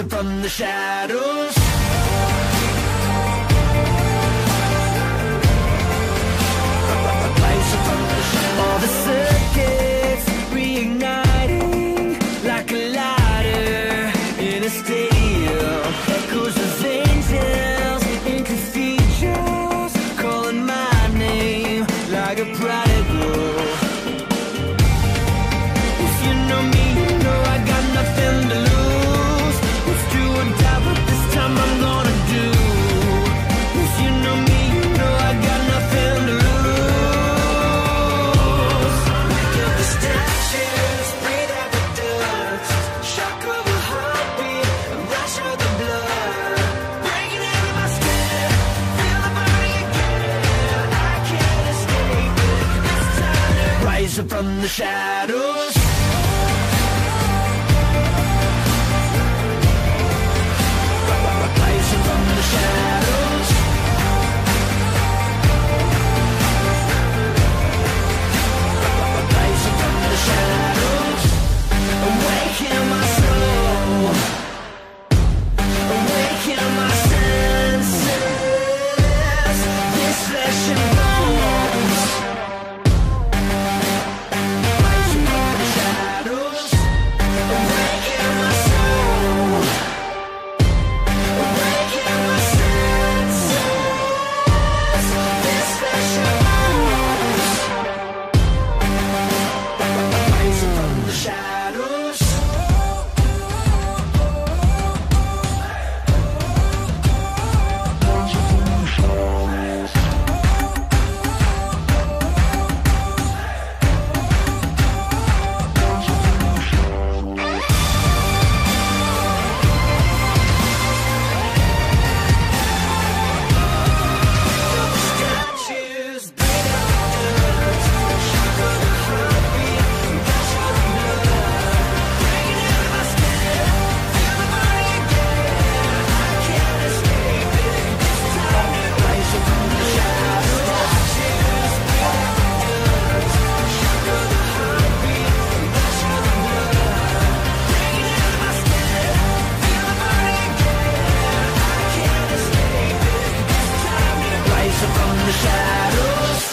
rising from the shadows. From the shadows. from the shadows.